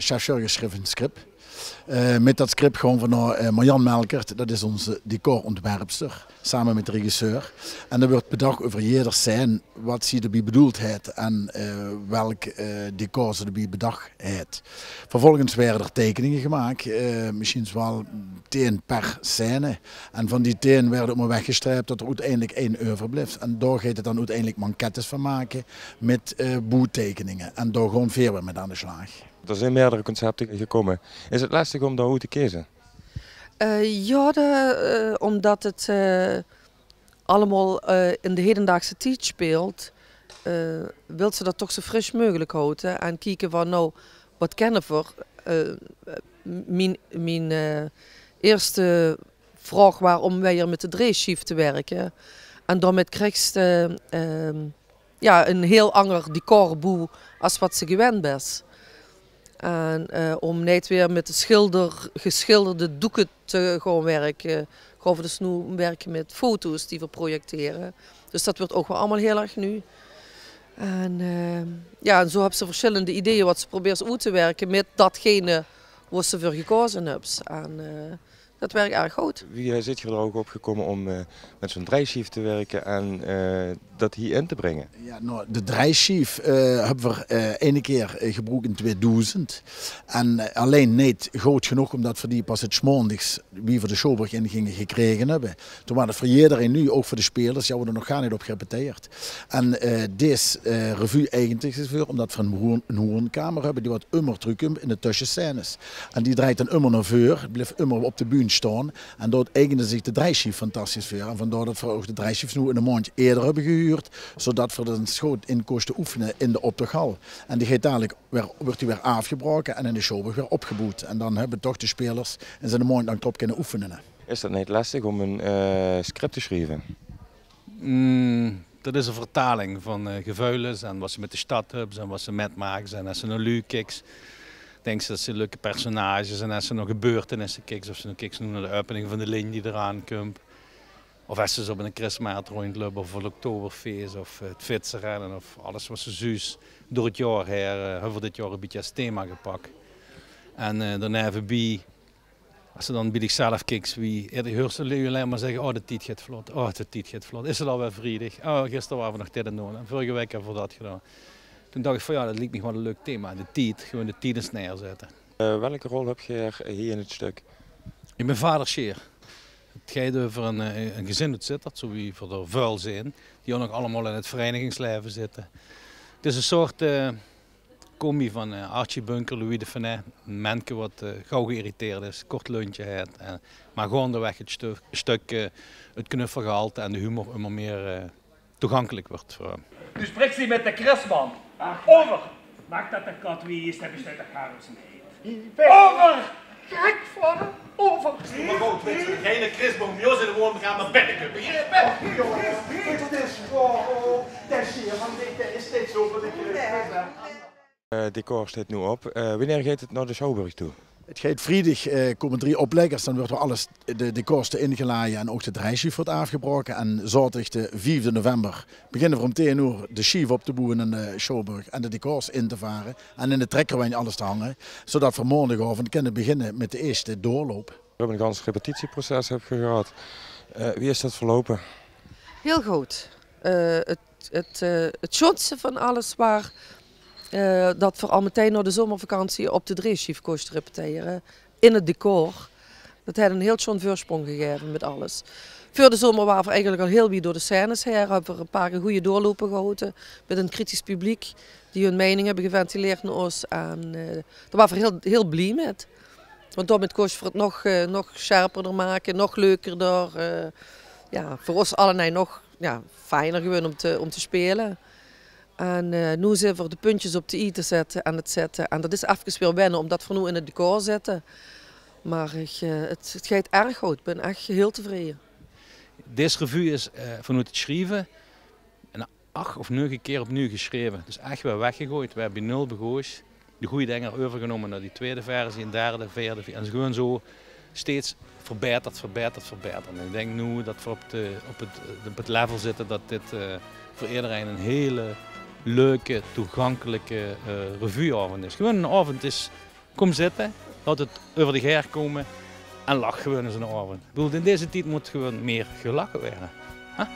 chef geschreven script. Uh, met dat script gewoon van uh, Marjan Melkert, dat is onze decorontwerpster, samen met de regisseur. En er wordt bedacht over jeder scène wat ze erbij bedoeld heeft en uh, welk decor ze erbij bedacht heeft. Vervolgens werden er tekeningen gemaakt, misschien wel tien per scène. En van die tien werden maar weggestreept dat er uiteindelijk één euro blijft. En daar gaat het dan uiteindelijk mankettes van maken met boettekeningen. En daar gewoon weer met aan de slag. Er zijn meerdere concepten gekomen. Is het lastig om daar hoe te kiezen? Uh, ja, de, uh, omdat het uh, allemaal in de hedendaagse tijd speelt, wil ze dat toch zo fris mogelijk houden en kijken van nou, wat kennen we? mijn mijn eerste vraag waarom wij hier met de dreeschief te werken. En daarmee krijgt je ja, een heel ander decorboe als wat ze gewend is. En uh, om niet weer met de schilder, geschilderde doeken te gaan werken. Gaan we dus nu werken met foto's die we projecteren. Dus dat wordt ook wel allemaal heel erg nu. En, uh, ja, en zo hebben ze verschillende ideeën wat ze proberen uit te werken met datgene wat ze voor gekozen hebben. En, uh, dat werkt erg goed. Wie zit je er ook op gekomen om uh, met zo'n drijfschief te werken en uh, dat hier in te brengen? Ja, nou, de drijfschief uh, hebben we uh, ene keer gebruikt in 2000. En alleen niet groot genoeg omdat we die pas het smondigs wie voor de Showburg in gingen gekregen hebben. Toen waren het voor iedereen nu, ook voor de spelers, ja, we er nog gar niet op gerepeteerd. En deze revue eigenlijk is voor omdat we een, een hoornkamer hebben die wat immer druk in de tussenscènes. En die draait dan immer naar voren, blijft immer op de bühne staan. En dat eigende zich de drijfschief fantastisch voor. En vandaar dat we ook de drijfschief nu in een maand eerder hebben gehuurd. Zodat we een schoot in kosten oefenen in de optogal. En die gaat dadelijk weer, wordt die weer afgebroken en in de show weer opgeboet. En dan hebben toch de spelers in zijn maand lang top kunnen oefenen. Is dat niet lastig om een uh, script te schrijven? Mm, dat is een vertaling van uh, gevuilens en wat ze met de stad hebben en wat ze met maken en als ze een lu denk dat ze leuke personages en als ze nog gebeurtenissen kijken, of ze nog kijken naar de opening van de linie die eraan komt. Of als ze op een Christmaat rondlopen of een Oktoberfeest of het fietsenrennen of alles wat ze zus door het jaar her, hebben we dit jaar een beetje als thema gepakt. En uh, daarna even bij, als ze dan bij zichzelf kijkt, wie eerder hoort ze alleen maar zeggen, oh de tijd gaat vlot, oh de tijd gaat vlot. Is het alweer vrijdag? Oh gisteren waren we nog dit en vorige week hebben we dat gedaan. Toen dacht ik van ja, dat lijkt me gewoon een leuk thema. De tijd, gewoon de tijd eens neerzetten. Uh, welke rol heb je hier in het stuk? Ik ben vader Scheer. Het gaat over een, eh, een gezin uit Zittert, zo wie voor de vuil zijn. Die ook nog allemaal in het verenigingsleven zitten. Het is een soort uh, combi van uh, Archie Bunker, Louis de Fenet. Een manneke wat uh, gauw geïrriteerd is, kort lunchje heeft. Uh, maar gewoon de weg het stuk, stuk het knuffelgehalte en de humor immer meer toegankelijk wordt voor hem. Nu spreekt ze met de Over! Maak dat de kat wie is, heb je de Karels Over! Kijk voor over! Maar goed, weet je, geen Christboom, Jos in de woorden gaan naar bedden. Begrijp je? dat is gewoon, dat is hier, want dit is dit zo wat ik uh, decor staat nu op. Uh, wanneer gaat het naar de Schouwburg toe? Het gaat vrijdag uh, komen drie opleggers, dan wordt er alles, de, de kosten ingeladen en ook de drijfschief wordt afgebroken. En zaterdag de 4 november beginnen we om 10 uur de schief op te boeren in de Showburg en de decors in te varen. En in de trekkerwijn alles te hangen, zodat we morgenavond kunnen beginnen met de eerste doorloop. We hebben een gans repetitieproces heb gehad. Uh, wie is dat verlopen? Heel goed. Uh, het, het, uh, het van alles waar uh, dat voor al meteen na de zomervakantie op de Dreeschief kost repeteren. In het decor. Dat heeft een heel schoon voorsprong gegeven met alles. Voor de zomer waren we eigenlijk al heel wie door de scènes her. Hebben we een paar goede doorlopen gehouden. Met een kritisch publiek. Die hun mening hebben geventileerd naar ons. En uh, daar waren we heel, heel blij met. Want door met kost voor het nog, uh, nog scherper maken. Nog leuker door. Ja, voor ons allemaal nog ja, fijner gewoon om te, om te spelen. En uh, nu zijn we de puntjes op de i te zetten en het zetten. En dat is even weer wennen, omdat we nu in het decor zitten. Maar ik, uh, het, het gaat erg goed. Ik ben echt heel tevreden. Deze revue is uh, vanuit het schrijven een acht of negen keer opnieuw geschreven. Dus echt weer weggegooid. We hebben nul begooid. De goede dingen overgenomen naar die tweede versie, een derde, vierde. En gewoon zo steeds verbeterd, verbeterd, verbeterd. En ik denk nu dat we op, de, op, het, het level zitten dat dit voor iedereen een hele leuke, toegankelijke uh, revueavond is. Gewoon een avond is Kom zitten, laat het over de geer komen en lach gewoon eens een avond. Ik bedoel, in deze tijd moet gewoon meer gelachen werden. Huh?